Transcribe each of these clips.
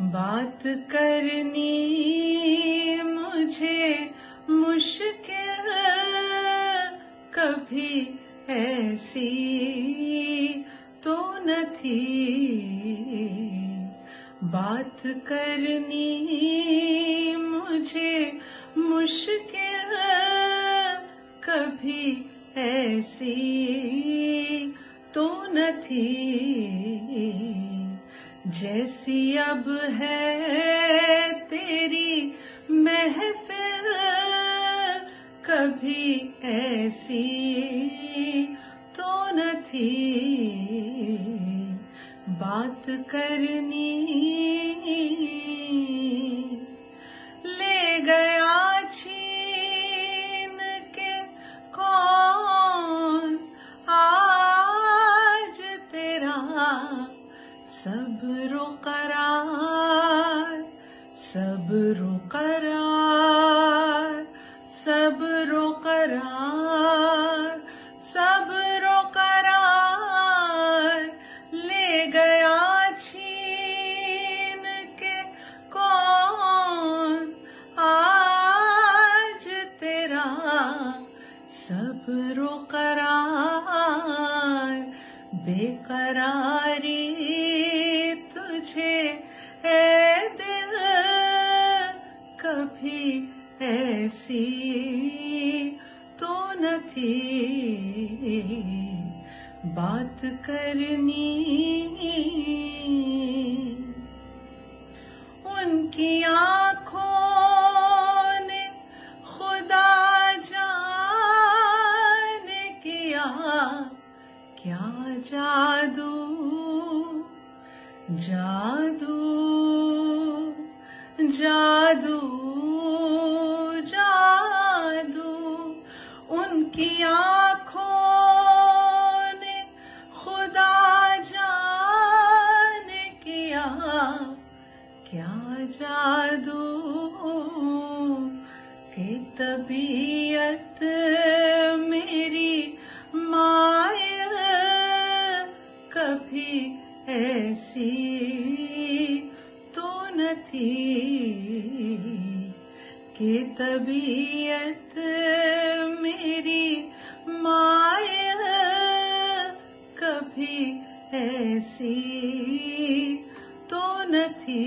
बात करनी मुझे मुश्किल कभी ऐसी तो न थी बात करनी मुझे मुश्किल कभी ऐसी तो न थी जैसी अब है तेरी महफिल कभी ऐसी तो न थी। बात करनी सब्र करार सब्र करार सब्र करार, ले गया छीन के कौन? आज तेरा सब्र करार, बेकरारी तुझे दिल कभी ऐसी तो न थी बात करनी उनकी आँखों ने खुदा जान किया। क्या जादू? जादू जादू। उनकी आँखों ने खुदा जान किया। क्या जादू के तबीयत मेरी मायर कभी ऐसी तो न थी। कि तबीयत मेरी मायर कभी ऐसी तो न थी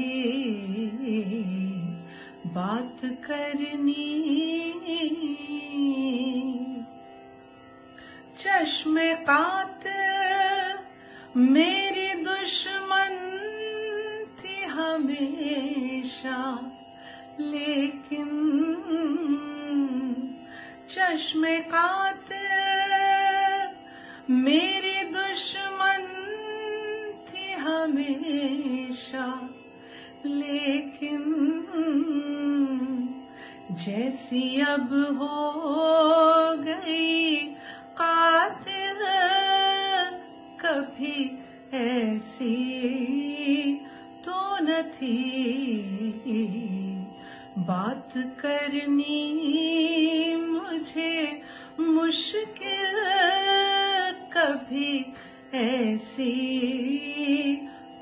बात करनी चश्मे कात मेरी दुश्मन थी हमेशा। लेकिन चश्मे कातिल मेरी दुश्मन थी हमेशा। लेकिन जैसी अब हो गई कातिल कभी ऐसी तो न थी। बात करनी मुझे मुश्किल कभी ऐसी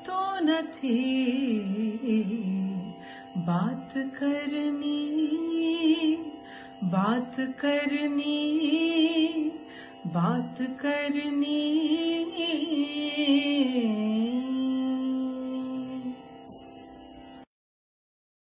तो न थी बात करनी बात करनी बात करनी।